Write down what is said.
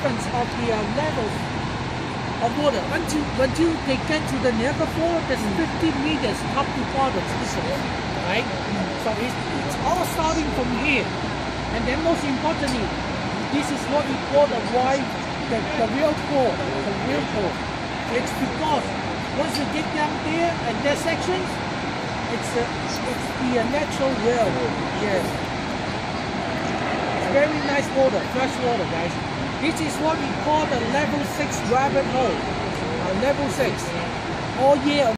of the uh, levels of water. Until, until they get to the Niagara Falls, that's mm. 50 meters top to bottom. Right? Mm. So it's, it's all starting from here. And then most importantly, this is what we call the why the, the real core, the real core. It's because once you get down there and that section, it's, a, it's the natural well. Yes. Very nice water, fresh water, guys. This is what we call the level six rabbit hole. Uh, level six. All year.